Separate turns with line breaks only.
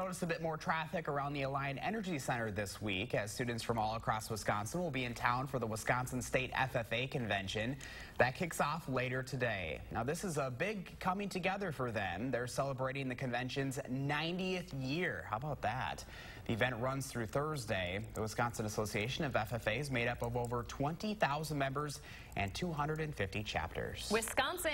Notice a bit more traffic around the Alliant Energy Center this week as students from all across Wisconsin will be in town for the Wisconsin State FFA Convention. That kicks off later today. Now, this is a big coming together for them. They're celebrating the convention's 90th year. How about that? The event runs through Thursday. The Wisconsin Association of FFAs made up of over 20,000 members and 250 chapters.
Wisconsin